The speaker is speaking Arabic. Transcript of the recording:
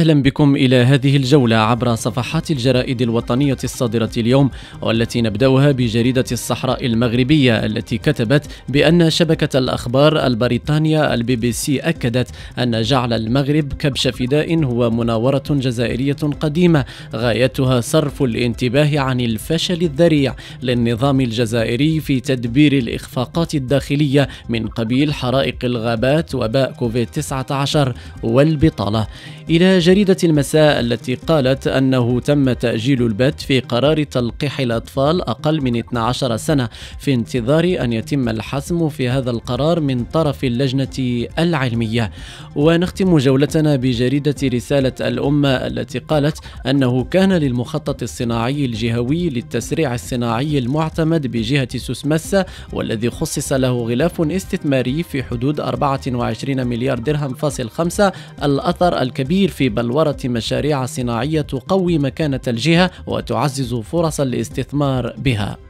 أهلا بكم إلى هذه الجولة عبر صفحات الجرائد الوطنية الصادرة اليوم والتي نبدأها بجريدة الصحراء المغربية التي كتبت بأن شبكة الأخبار البريطانية البي بي سي أكدت أن جعل المغرب كبش فداء هو مناورة جزائرية قديمة غايتها صرف الانتباه عن الفشل الذريع للنظام الجزائري في تدبير الإخفاقات الداخلية من قبيل حرائق الغابات وباء كوفيد 19 والبطالة. إلى جريدة المساء التي قالت أنه تم تأجيل البت في قرار تلقيح الأطفال أقل من 12 سنة في انتظار أن يتم الحسم في هذا القرار من طرف اللجنة العلمية. ونختم جولتنا بجريدة رسالة الأمة التي قالت أنه كان للمخطط الصناعي الجهوي للتسريع الصناعي المعتمد بجهة سوسمس والذي خصص له غلاف استثماري في حدود 24 مليار درهم فاصل خمسة الأثر الكبير في بلورة مشاريع صناعية تقوي مكانة الجهة وتعزز فرص الاستثمار بها.